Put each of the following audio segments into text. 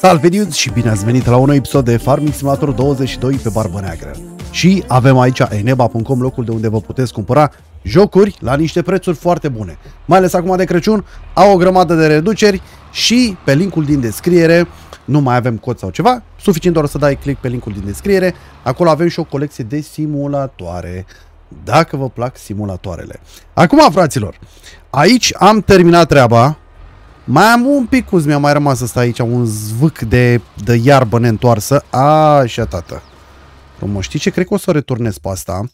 Salve dudes și bine ați venit la un nou episod de Farming Simulator 22 pe Barbă Neagră. Și avem aici eneba.com, locul de unde vă puteți cumpăra jocuri la niște prețuri foarte bune. Mai ales acum de Crăciun, au o grămadă de reduceri și pe linkul din descriere nu mai avem cod sau ceva, suficient doar să dai click pe linkul din descriere, acolo avem și o colecție de simulatoare, dacă vă plac simulatoarele. Acum, fraților, aici am terminat treaba, mai am un pic, mi-a mai rămas asta aici, un zvâc de, de iarbă neîntoarsă. Așa, tată. Frumos. Știi ce? Cred că o să o returnez pe asta.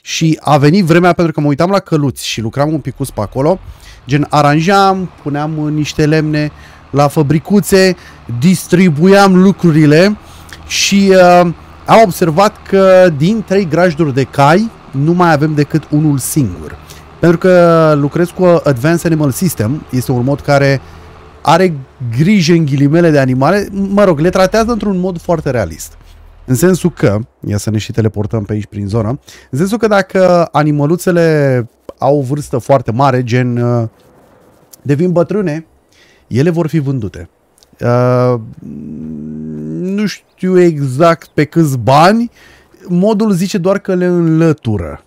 Și a venit vremea pentru că mă uitam la căluți și lucram un picus pe acolo. Gen aranjam, puneam niște lemne la fabricuțe, distribuiam lucrurile și uh, am observat că din trei grajduri de cai nu mai avem decât unul singur. Pentru că lucrez cu Advanced Animal System, este un mod care are grijă în ghilimele de animale, mă rog, le tratează într-un mod foarte realist. În sensul că, ia să ne și teleportăm pe aici prin zonă, în sensul că dacă animăluțele au o vârstă foarte mare, gen uh, devin bătrâne, ele vor fi vândute. Uh, nu știu exact pe câți bani, modul zice doar că le înlătură.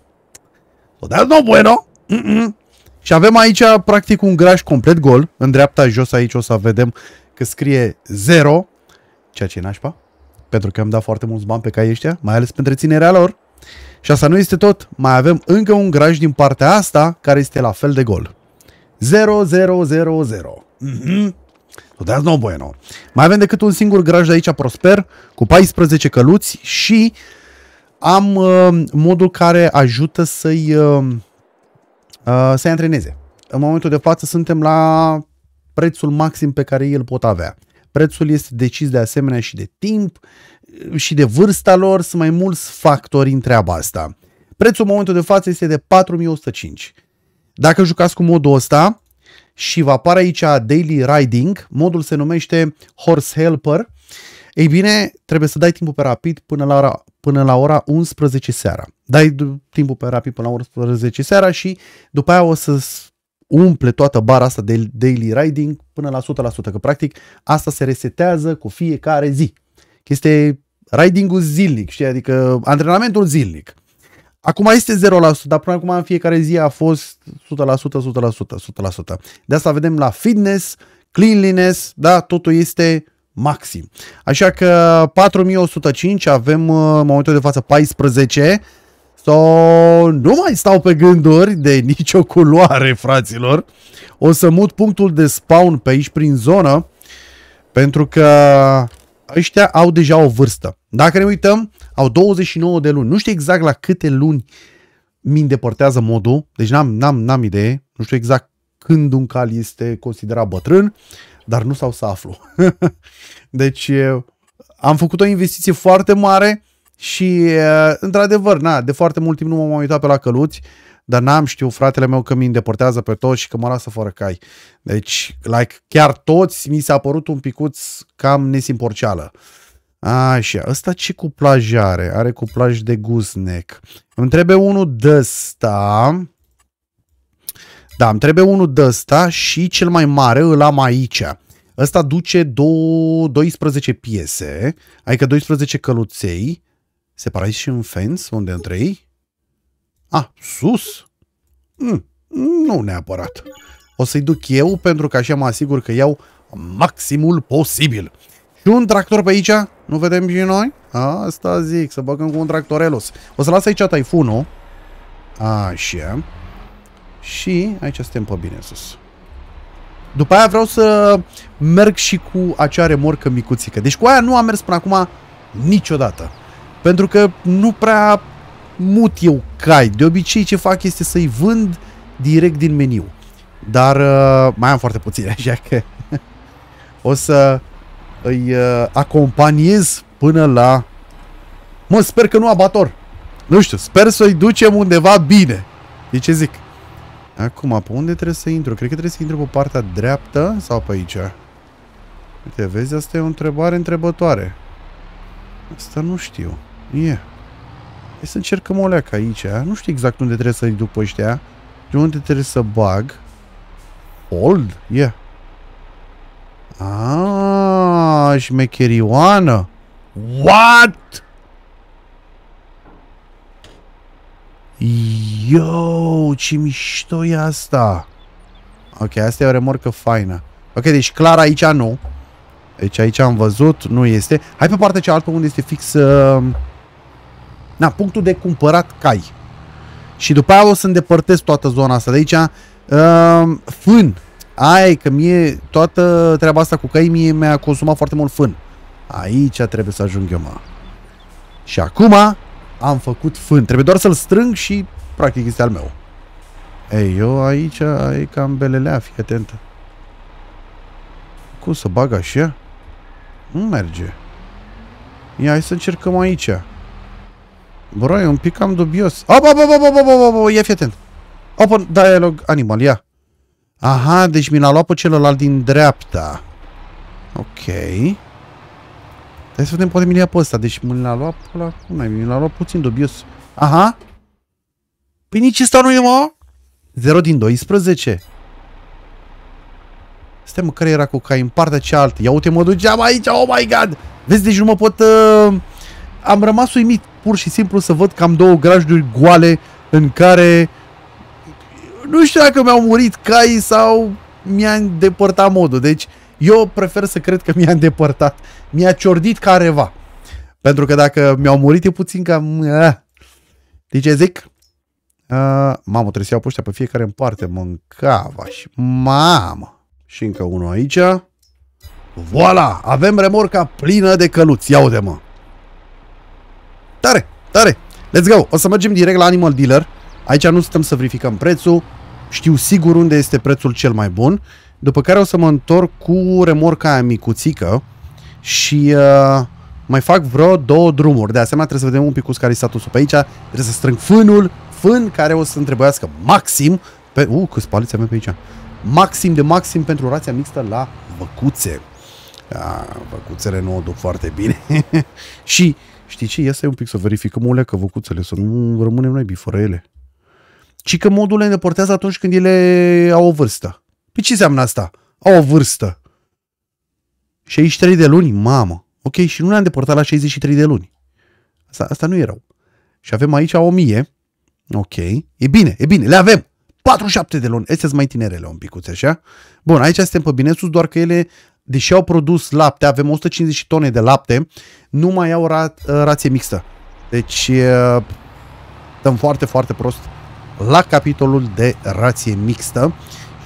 O that's no bueno! Mm-mm. Și avem aici practic un graj complet gol. În dreapta jos aici o să vedem că scrie 0, ceea ce e nașpa, pentru că am dat foarte mulți bani pe cai ăștia, mai ales pentru ținerea lor. Și asta nu este tot, mai avem încă un graj din partea asta care este la fel de gol. 0, 0, 0, 0. Mm-hmm. That's no bueno. Mai avem decât un singur graj de aici prosper, cu 14 căluți și am uh, modul care ajută să-i uh, uh, să-i antreneze. În momentul de față suntem la prețul maxim pe care el pot avea. Prețul este decis de asemenea și de timp și de vârsta lor, sunt mai mulți factori în treaba asta. Prețul în momentul de față este de 4105. Dacă jucați cu modul ăsta și vă apare aici Daily Riding, modul se numește Horse Helper, ei bine, trebuie să dai timpul pe rapid până la ora, până la ora 11 seara. Dai timpul pe rapid până la ora 11 seara și după aia o să umple toată bara asta de daily riding până la 100%, că practic asta se resetează cu fiecare zi. Este riding-ul zilnic, știi, adică antrenamentul zilnic. Acum este 0%, dar până acum în fiecare zi a fost 100%, 100%, 100%. De asta vedem la fitness, cleanliness, da, totul este maxim. Așa că 4105 avem uh, în momentul de față 14 So, nu mai stau pe gânduri de nicio culoare, fraților. O să mut punctul de spawn pe aici prin zonă, pentru că ăștia au deja o vârstă. Dacă ne uităm, au 29 de luni. Nu știu exact la câte luni mi îndepărtează modul, deci n-am, n-am, n-am idee. Nu știu exact când un cal este considerat bătrân, dar nu s-au să aflu. deci am făcut o investiție foarte mare și într-adevăr, na, de foarte mult timp nu m-am uitat pe la căluți, dar n-am știut fratele meu că mi îndepărtează pe toți și că mă lasă fără cai. Deci, like, chiar toți mi s-a părut un picuț cam nesimporceală. Așa, ăsta ce cuplaj are? Are cuplaj de gooseneck. Îmi trebuie unul de ăsta. Da, îmi trebuie unul de ăsta și cel mai mare îl am aici. Ăsta duce 12 piese, adică 12 căluței. Separați și în fence, unde între ei? Ah, sus? Mm, nu neapărat. O să-i duc eu pentru că așa mă asigur că iau maximul posibil. Și un tractor pe aici? Nu vedem și noi? Asta zic, să băgăm cu un tractorelos. O să las aici taifunul. Așa. Și aici suntem pe bine sus. După aia vreau să merg și cu acea remorcă micuțică. Deci cu aia nu am mers până acum niciodată. Pentru că nu prea mut eu cai. De obicei ce fac este să-i vând direct din meniu. Dar uh, mai am foarte puține, așa că o să îi uh, acompaniez până la... Mă, sper că nu abator. Nu știu, sper să-i ducem undeva bine. De ce zic? Acum, pe unde trebuie să intru? Cred că trebuie să intru pe partea dreaptă sau pe aici? Uite, vezi, asta e o întrebare întrebătoare. Asta nu știu. E. Yeah. Hai să încercăm o leacă aici. Nu știu exact unde trebuie să-i duc pe ăștia. De unde trebuie să bag. Old? Yeah. Ah, șmecherioană. What? Yo, ce mișto e asta. Ok, asta e o remorcă faină. Ok, deci clar aici nu. Deci aici am văzut, nu este. Hai pe partea cealaltă unde este fix... Uh... Na, punctul de cumpărat cai. Și după aia o să îndepărtez toată zona asta de aici. Uh, fân. Ai, că mie toată treaba asta cu cai mie mi-a consumat foarte mult fân. Aici trebuie să ajung eu, mă. Și acum am făcut fân. Trebuie doar să-l strâng și practic este al meu. Ei, eu aici e cam belelea, fii atentă. Cum să bag așa? Nu merge. Ia, hai să încercăm aici. Bro, e un pic cam dubios. Op, op, op, op, op, op, op, ia fi atent. Open dialog animal, ia. Aha, deci mi l-a luat pe celălalt din dreapta. Ok. Hai să vedem, poate mi l-a pe ăsta. Deci mi l-a luat pe la... Cum mi l-a luat puțin dubios. Aha. Păi nici ăsta nu e, mă? 0 din 12. Stai mă, care era cu cai în partea cealaltă? Ia uite, mă duceam aici, oh my god! Vezi, deci nu mă pot... Uh... Am rămas uimit pur și simplu să văd că am două grajduri goale în care... Nu știu dacă mi-au murit cai sau mi-a îndepărtat modul. Deci eu prefer să cred că mi-a îndepărtat. Mi-a ciordit careva. Pentru că dacă mi-au murit e puțin cam... Uh. Deci zic? Uh, mamă, trebuie să iau pe ăștia pe fiecare în parte. Mâncava și... Mamă! Și încă unul aici. Voila! Avem remorca plină de căluți. Ia uite, mă. Tare, tare. Let's go. O să mergem direct la Animal Dealer. Aici nu stăm să verificăm prețul. Știu sigur unde este prețul cel mai bun. După care o să mă întorc cu remorca aia micuțică și uh, mai fac vreo două drumuri. De asemenea, trebuie să vedem un pic cu care statusul pe aici. Trebuie să strâng fânul, fân care o să întrebuiască maxim pe... Uh, câți paliți avem pe aici maxim de maxim pentru rația mixtă la văcuțe. A, văcuțele nu o duc foarte bine. și știi ce? Ia să un pic să verificăm o leacă văcuțele, să nu rămânem noi fără ele. Ci că modul le îndepărtează atunci când ele au o vârstă. Păi ce înseamnă asta? Au o vârstă. 63 de luni? Mamă. Ok, și nu ne-am depărtat la 63 de luni. Asta, asta nu e rău. Și avem aici 1000. Ok. E bine, e bine, le avem. 47 de luni. Astea sunt mai tinerele un picuț, așa? Bun, aici suntem pe bine sus, doar că ele, deși au produs lapte, avem 150 tone de lapte, nu mai au ra- rație mixtă. Deci, dăm foarte, foarte prost la capitolul de rație mixtă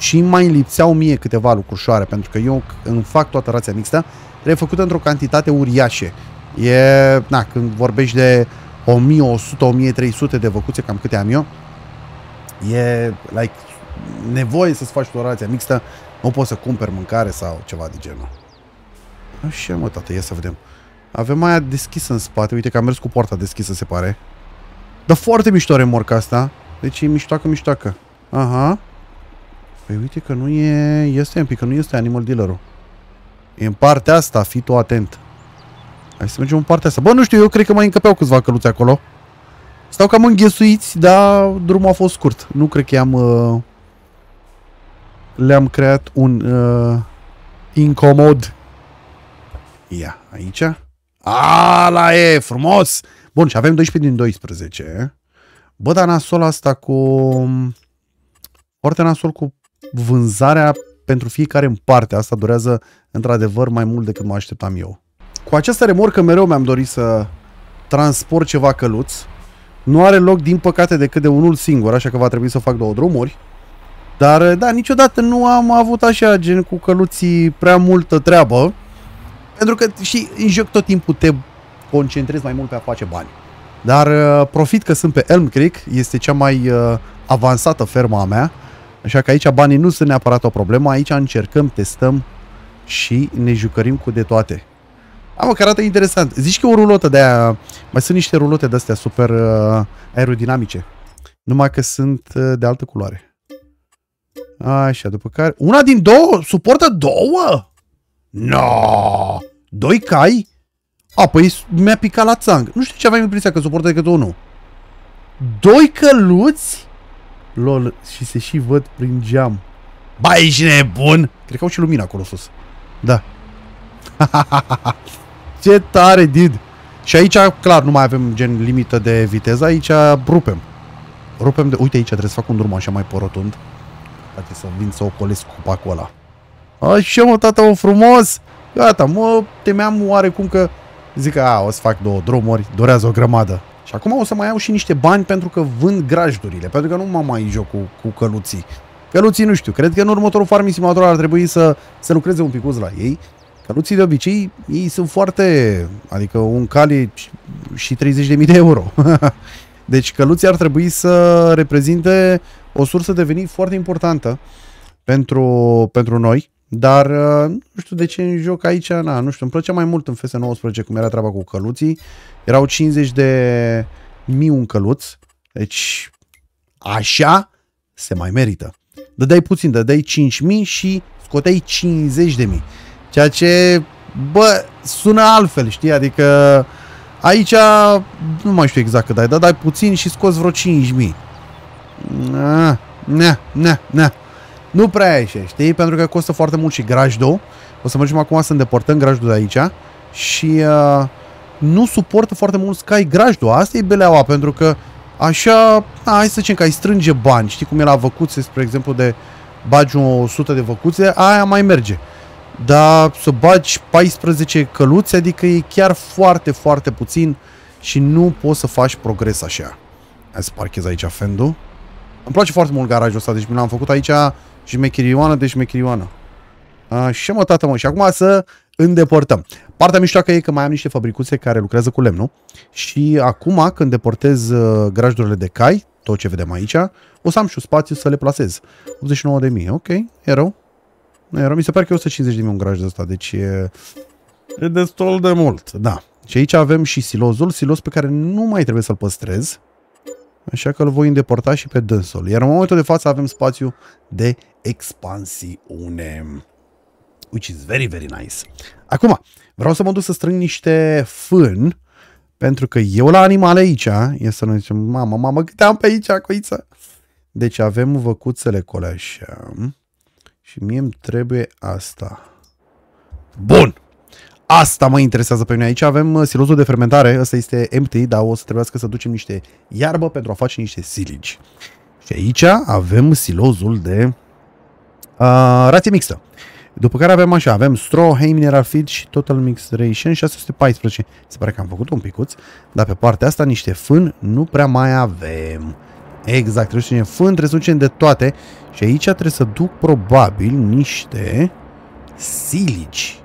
și mai lipseau mie câteva lucrușoare, pentru că eu îmi fac toată rația mixtă, trebuie făcută într-o cantitate uriașă. E, na, când vorbești de 1100-1300 de văcuțe, cam câte am eu, E like, nevoie să-ți faci o rație mixtă, nu poți să cumperi mâncare sau ceva de genul. Așa mă, tată, ia să vedem. Avem aia deschisă în spate, uite că am mers cu poarta deschisă, se pare. Dar foarte mișto remorca asta. Deci e miștoacă, miștoacă. Aha. Păi uite că nu e... Este un pic, că nu este Animal Dealer-ul. E în partea asta, fii tu atent. Hai să mergem în partea asta. Bă, nu știu, eu cred că mai încăpeau câțiva căluți acolo. Stau cam înghesuiți, dar drumul a fost scurt. Nu cred că am uh, le-am creat un uh, incomod. Ia, aici. Ala e, frumos! Bun, și avem 12 din 12. Bă, dar nasol asta cu... Foarte nasol cu vânzarea pentru fiecare în parte. Asta durează într-adevăr mai mult decât mă așteptam eu. Cu această remorcă mereu mi-am dorit să transport ceva căluț. Nu are loc, din păcate, decât de unul singur, așa că va trebui să fac două drumuri. Dar, da, niciodată nu am avut așa, gen cu căluții, prea multă treabă. Pentru că și în joc tot timpul te concentrezi mai mult pe a face bani. Dar uh, profit că sunt pe Elm Creek, este cea mai uh, avansată ferma a mea, așa că aici banii nu sunt neapărat o problemă, aici încercăm, testăm și ne jucărim cu de toate. Am că arată interesant. Zici că o rulotă de aia, mai sunt niște rulote de astea super uh, aerodinamice. Numai că sunt uh, de altă culoare. Așa, după care... Una din două? Suportă două? No! Doi cai? A, păi mi-a picat la țang. Nu știu ce aveam impresia că suportă decât unul. Doi căluți? Lol, și se și văd prin geam. Ba, ești nebun? Cred că au și lumina acolo sus. Da. Ce tare, did! Și aici, clar, nu mai avem gen limită de viteză, aici rupem. Rupem de... Uite aici, trebuie să fac un drum așa mai porotund. Poate să vin să ocolesc copacul ăla. Așa mă, tata, mă, frumos! Gata, mă temeam oarecum că zic că a, o să fac două drumuri, durează o grămadă. Și acum o să mai iau și niște bani pentru că vând grajdurile, pentru că nu mă mai joc cu, cu căluții. Căluții nu știu, cred că în următorul Farming Simulator ar trebui să, să lucreze un pic la ei. Căluții de obicei, ei sunt foarte, adică un cali și 30.000 de euro. deci căluții ar trebui să reprezinte o sursă de venit foarte importantă pentru, pentru noi dar uh, nu știu de ce în joc aici, na, nu știu, îmi plăcea mai mult în FS19 cum era treaba cu căluții. Erau 50 de mii un căluț, deci așa se mai merită. Dădeai puțin, dădeai 5 mii și scoteai 50 de mii. Ceea ce, bă, sună altfel, știi? Adică aici nu mai știu exact cât dai, dar dai puțin și scoți vreo 5 mii. Na, na, na, na. Nu prea e așa, știi? Pentru că costă foarte mult și grajdul. O să mergem acum să îndepărtăm grajdul de aici. Și uh, nu suportă foarte mult Sky grajdul. Asta e beleaua, pentru că așa, a, hai să zicem că ai strânge bani. Știi cum e la văcuțe, spre exemplu, de bagi 100 de văcuțe, aia mai merge. Dar să bagi 14 căluțe, adică e chiar foarte, foarte puțin și nu poți să faci progres așa. Hai să parchez aici fendul. Îmi place foarte mult garajul ăsta, deci mi l-am făcut aici Șmecherioană de șmecherioană. Așa mă, tată, mă. Și acum să îndepărtăm. Partea miștoacă e că mai am niște fabricuțe care lucrează cu lemnul și acum când deportez uh, grajdurile de cai, tot ce vedem aici, o să am și un spațiu să le plasez. 89.000, ok, e rău. Nu e rău, mi se pare că e 150.000 un graj de ăsta, deci e, e destul de mult, da. Și aici avem și silozul, siloz pe care nu mai trebuie să-l păstrez, Așa că îl voi îndepărta și pe dânsul. Iar în momentul de față avem spațiu de expansiune. Which is very, very nice. Acum, vreau să mă duc să strâng niște fân, pentru că eu la animale aici, e să nu zicem, mamă, mamă, câte am pe aici, coiță. Deci avem văcuțele cole așa. Și mie îmi trebuie asta. Bun! Asta mă interesează pe mine. Aici avem uh, silozul de fermentare. Ăsta este empty, dar o să trebuiască să ducem niște iarbă pentru a face niște siligi. Și aici avem silozul de uh, rație mixtă. După care avem așa, avem straw, hay mineral feed și total mix ration 614. Se pare că am făcut un picuț, dar pe partea asta niște fân nu prea mai avem. Exact, trebuie să ducem fân, trebuie să ducem de toate și aici trebuie să duc probabil niște siligi.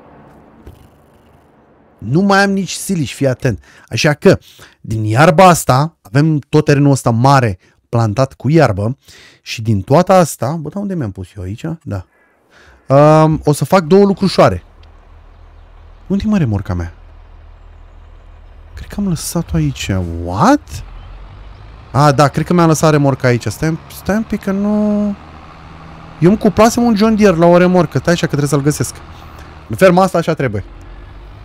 Nu mai am nici silici, fii atent. Așa că, din iarba asta, avem tot terenul ăsta mare plantat cu iarbă și din toată asta, bă, da, unde mi-am pus eu aici? Da. Um, o să fac două lucrușoare. Unde e mă remorca mea? Cred că am lăsat-o aici. What? A, da, cred că mi-am lăsat remorca aici. Stai, stai un pic că nu... Eu îmi cuplasem un John Deere la o remorcă. Stai așa că trebuie să-l găsesc. În ferma asta așa trebuie.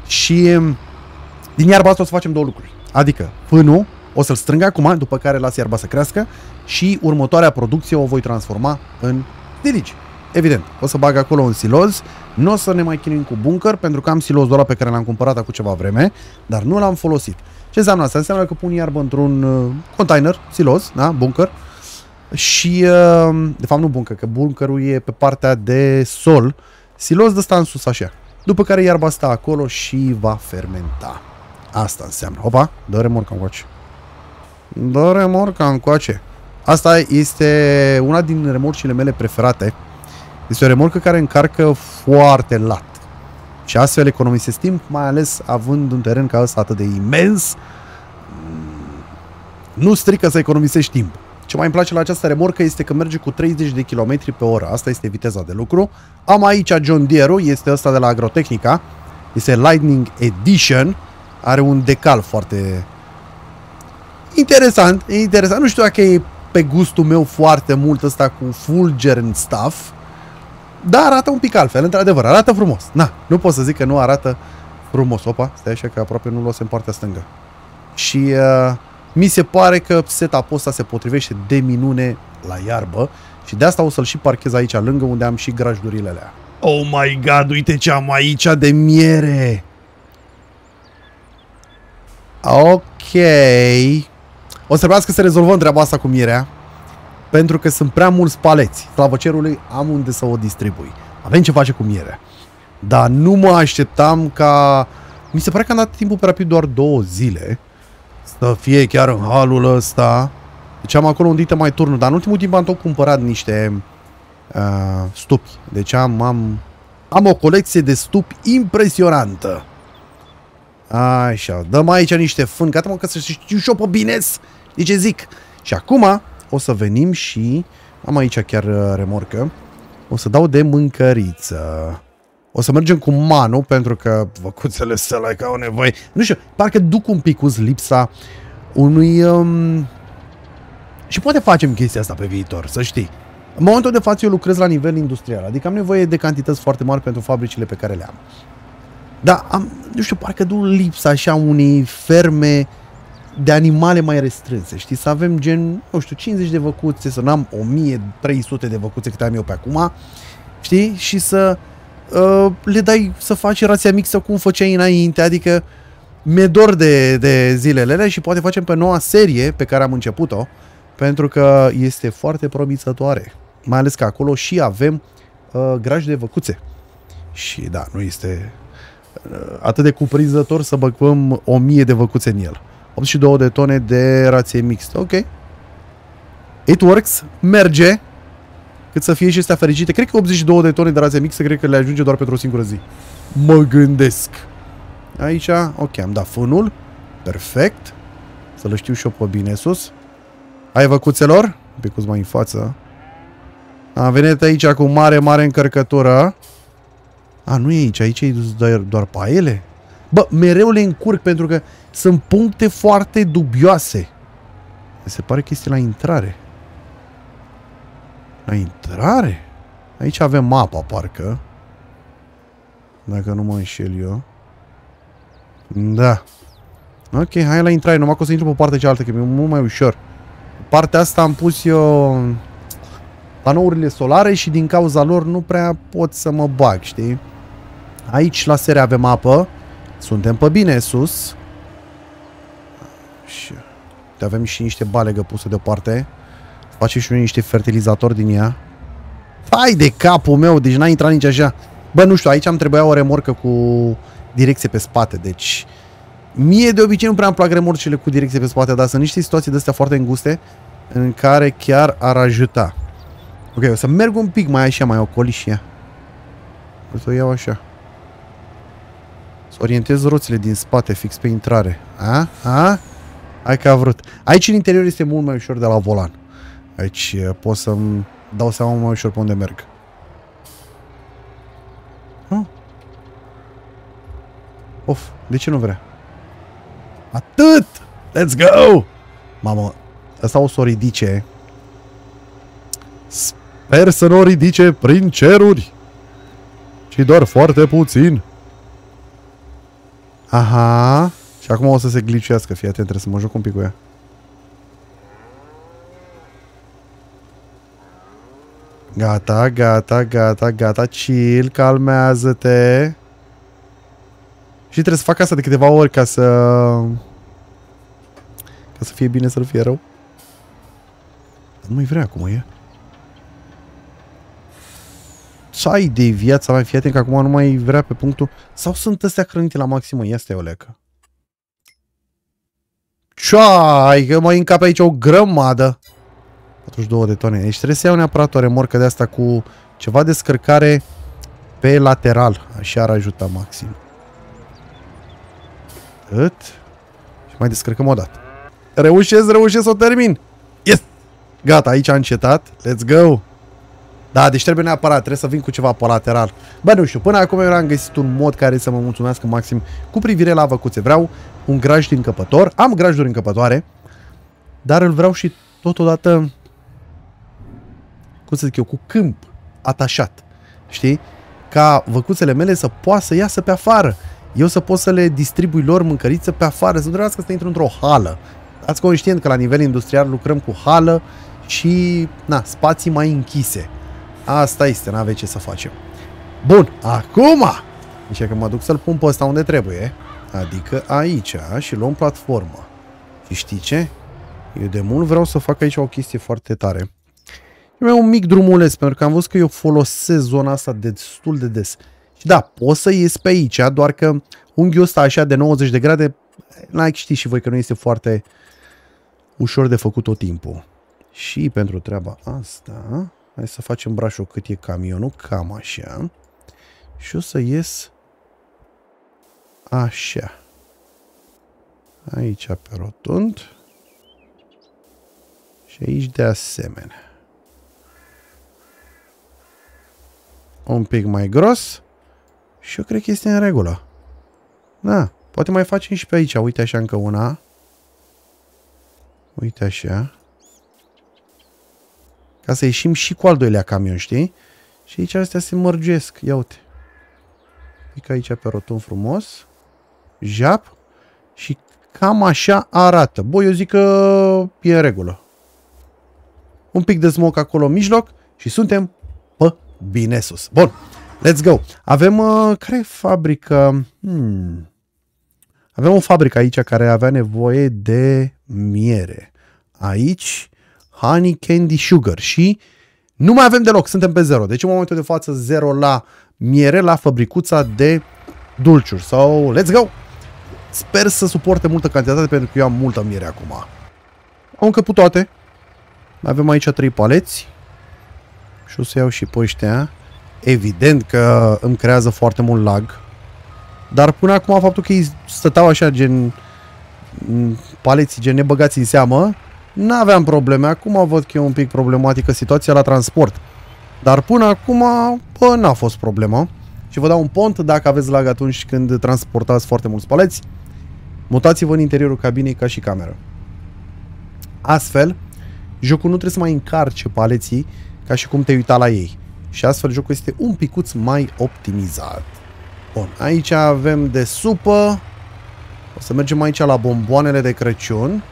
Și um, din iarba asta o să facem două lucruri. Adică fânul o să-l strâng acum, după care las iarba să crească și următoarea producție o voi transforma în dilici. Evident, o să bag acolo un siloz, nu o să ne mai chinuim cu bunker, pentru că am silozul ăla pe care l-am cumpărat acum ceva vreme, dar nu l-am folosit. Ce înseamnă asta? Înseamnă că pun iarbă într-un uh, container, siloz, da, bunker, și, uh, de fapt nu bunker, că bunkerul e pe partea de sol, siloz de ăsta în sus așa. După care iarba stă acolo și va fermenta. Asta înseamnă. Opa, dă remorca încoace. Dă remorca încoace. Asta este una din remorcile mele preferate. Este o remorcă care încarcă foarte lat. Și astfel economisesc timp, mai ales având un teren ca ăsta atât de imens. Nu strică să economisești timp. Ce mai îmi place la această remorcă este că merge cu 30 de km pe oră. Asta este viteza de lucru. Am aici John Deere, este ăsta de la Agrotechnica. Este Lightning Edition. Are un decal foarte interesant. E interesant. Nu știu dacă e pe gustul meu foarte mult ăsta cu fulger and stuff. Dar arată un pic altfel, într-adevăr. Arată frumos. Na, nu pot să zic că nu arată frumos. Opa, stai așa că aproape nu-l o în partea stângă. Și... Uh, mi se pare că setup-ul ăsta se potrivește de minune la iarbă și de asta o să-l și parchez aici lângă unde am și grajdurile alea. Oh my god, uite ce am aici de miere! Ok. O să trebuiască să rezolvăm treaba asta cu mierea. Pentru că sunt prea mulți paleți. Slavă cerului, am unde să o distribui. Avem ce face cu mierea. Dar nu mă așteptam ca... Mi se pare că am dat timpul pe rapid doar două zile. Să fie chiar în halul ăsta. Deci am acolo un dită mai turnul. Dar în ultimul timp am tot cumpărat niște uh, stupi. Deci am, am, am o colecție de stupi impresionantă. Așa, dăm aici niște fân. Gata mă că să știu și-o pe bines. De ce zic? Și acum o să venim și... Am aici chiar uh, remorcă. O să dau de mâncăriță. O să mergem cu Manu, pentru că văcuțele sălai ca au nevoie. Nu știu, parcă duc un pic lipsa unui... Um... Și poate facem chestia asta pe viitor, să știi. În momentul de față eu lucrez la nivel industrial, adică am nevoie de cantități foarte mari pentru fabricile pe care le am. Dar am, nu știu, parcă duc lipsa așa unei ferme de animale mai restrânse, știi? Să avem gen, nu știu, 50 de văcuțe, să n-am 1300 de văcuțe câte am eu pe acum, știi? Și să uh, le dai să faci rația mixtă cum făceai înainte, adică mi-e dor de, de zilele alea și poate facem pe noua serie pe care am început-o, pentru că este foarte promițătoare. Mai ales că acolo și avem uh, graj de văcuțe. Și da, nu este uh, atât de cuprinzător să băgăm o mie de văcuțe în el. 82 de tone de rație mixtă. Ok. It works. Merge. Cât să fie și astea fericite. Cred că 82 de tone de rație mixtă, cred că le ajunge doar pentru o singură zi. Mă gândesc. Aici, ok, am dat fânul. Perfect. Să-l știu și eu pe bine sus. Ai văcuțelor? Pe cum mai în față. Am venit aici cu mare, mare încărcătură. A, nu e aici. Aici e doar, doar ele. Bă, mereu le încurc pentru că sunt puncte foarte dubioase. Se pare că este la intrare. La intrare? Aici avem mapa, parcă. Dacă nu mă înșel eu. Da. Ok, hai la intrare, numai că o să intru pe partea cealaltă, că e mult mai ușor. Partea asta am pus eu panourile solare și din cauza lor nu prea pot să mă bag, știi? Aici la serie avem apă. Suntem pe bine sus. Și avem și niște balegă puse deoparte. Face și noi niște fertilizatori din ea. Hai de capul meu, deci n-a intrat nici așa. Bă, nu știu, aici am trebuia o remorcă cu direcție pe spate, deci... Mie de obicei nu prea îmi plac remorcile cu direcție pe spate, dar sunt niște situații de astea foarte înguste în care chiar ar ajuta. Ok, o să merg un pic mai așa, mai ocoliș și ea. O să o iau așa. Să orientez roțile din spate, fix pe intrare. A? A? Hai că a vrut. Aici în interior este mult mai ușor de la volan. Aici pot să-mi dau seama mai ușor pe unde merg. Huh? Of, de ce nu vrea? Atât! Let's go! Mamă, asta o să o ridice. Sper să nu o ridice prin ceruri. Ci doar foarte puțin. Aha. Și acum o să se gliciuiască, fii atent, trebuie să mă joc un pic cu ea. Gata, gata, gata, gata, chill, calmează-te. Și trebuie să fac asta de câteva ori ca să... Ca să fie bine, să nu fie rău. Nu mai vrea acum, e. Ce ai de viața mea? Fii atent că acum nu mai vrea pe punctul... Sau sunt astea hrănite la maximă? Ia stai o leacă. Ceai, că mai încape aici o grămadă. 42 de tone. Deci trebuie să iau neapărat o remorcă de asta cu ceva descărcare pe lateral. Așa ar ajuta maxim. Cât? Și mai descărcăm o dată. Reușesc, reușesc să o termin. Yes! Gata, aici a încetat. Let's go! Da, deci trebuie neapărat, trebuie să vin cu ceva pe lateral. Bă, nu știu, până acum eu am găsit un mod care să mă mulțumească maxim cu privire la văcuțe. Vreau un graj din încăpător, am grajduri încăpătoare, dar îl vreau și totodată, cum să zic eu, cu câmp atașat, știi? Ca văcuțele mele să poată să iasă pe afară. Eu să pot să le distribui lor mâncăriță pe afară, să nu trebuiască să intru într-o hală. Ați conștient că la nivel industrial lucrăm cu hală și na, spații mai închise. Asta este, n-avea ce să facem. Bun, acum! Deci că mă duc să-l pun pe ăsta unde trebuie. Adică aici și luăm platformă. Și știi ce? Eu de mult vreau să fac aici o chestie foarte tare. Eu un mic drumuleț, pentru că am văzut că eu folosesc zona asta de destul de des. Și da, pot să ies pe aici, doar că unghiul ăsta așa de 90 de grade, n-ai ști și voi că nu este foarte ușor de făcut tot timpul. Și pentru treaba asta, hai să facem brașul cât e camionul, cam așa. Și o să ies așa. Aici pe rotund. Și aici de asemenea. Un pic mai gros. Și eu cred că este în regulă. Da, poate mai facem și pe aici. Uite așa încă una. Uite așa. Ca să ieșim și cu al doilea camion, știi? Și aici astea se mărgesc. Ia uite. Pic aici pe rotund frumos. Jap. Și cam așa arată. Bă, eu zic că e în regulă. Un pic de smoke acolo în mijloc și suntem pe bine sus. Bun, let's go. Avem, uh, care e fabrică? Hmm. Avem o fabrică aici care avea nevoie de miere. Aici, honey candy sugar și nu mai avem deloc, suntem pe zero. Deci în momentul de față zero la miere, la fabricuța de dulciuri. So, let's go! Sper să suporte multă cantitate pentru că eu am multă miere acum. Am încăput toate. Avem aici trei paleți. Și o să iau și pe ăștia. Evident că îmi creează foarte mult lag. Dar până acum faptul că ei stăteau așa gen paleții gen nebăgați în seamă, n-aveam probleme. Acum văd că e un pic problematică situația la transport. Dar până acum, bă, n-a fost problemă. Și vă dau un pont dacă aveți lag atunci când transportați foarte mulți paleți. Mutați-vă în interiorul cabinei ca și cameră. Astfel, jocul nu trebuie să mai încarce paleții ca și cum te uita la ei. Și astfel jocul este un picuț mai optimizat. Bun, aici avem de supă. O să mergem aici la bomboanele de Crăciun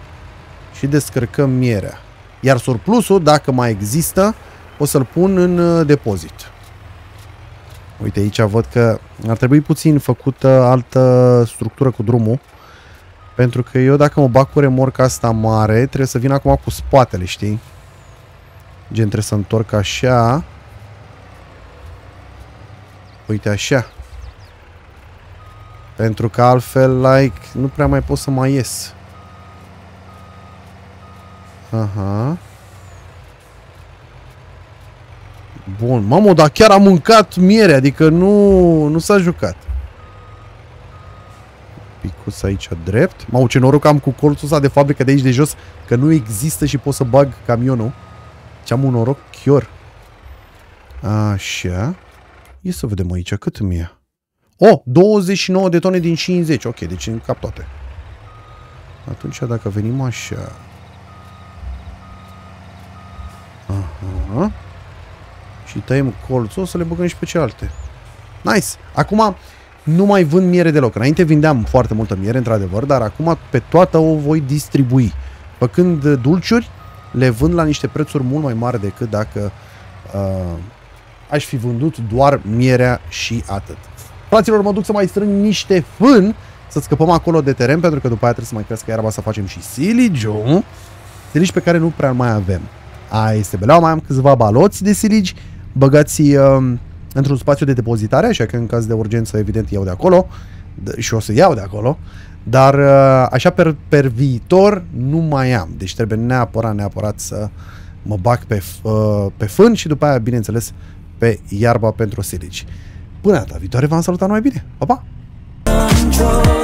și descărcăm mierea. Iar surplusul, dacă mai există, o să-l pun în uh, depozit. Uite, aici văd că ar trebui puțin făcută altă structură cu drumul. Pentru că eu dacă mă bag cu remorca asta mare, trebuie să vin acum cu spatele, știi? Gen, trebuie să întorc așa. Uite, așa. Pentru că altfel, like, nu prea mai pot să mai ies. Aha. Bun, mamă, dar chiar am mâncat miere, adică nu, nu s-a jucat. Picus aici drept. Mamă, ce noroc am cu colțul ăsta de fabrică de aici de jos, că nu există și pot să bag camionul. Ce am un noroc chior. Așa. Ia să vedem aici cât mi e. Oh, 29 de tone din 50. Ok, deci în cap toate. Atunci dacă venim așa. Aha. Și tăiem colțul, o să le băgăm și pe cealaltă. Nice! Acum nu mai vând miere deloc. Înainte vindeam foarte multă miere, într-adevăr, dar acum pe toată o voi distribui. Făcând dulciuri, le vând la niște prețuri mult mai mari decât dacă uh, aș fi vândut doar mierea și atât. Fraților, mă duc să mai strâng niște fân să scăpăm acolo de teren, pentru că după aia trebuie să mai crească iarba să facem și siligiu. Siligi pe care nu prea mai avem. A este B. Mai am câțiva baloți de siligi băgați uh, într-un spațiu de depozitare, așa că în caz de urgență, evident, iau de acolo și o să iau de acolo, dar uh, așa per, per viitor nu mai am, deci trebuie neapărat, neapărat să mă bag pe, uh, pe fân și după aia, bineînțeles, pe iarba pentru silici. Până data viitoare, v-am salutat mai bine! Pa, pa! Control,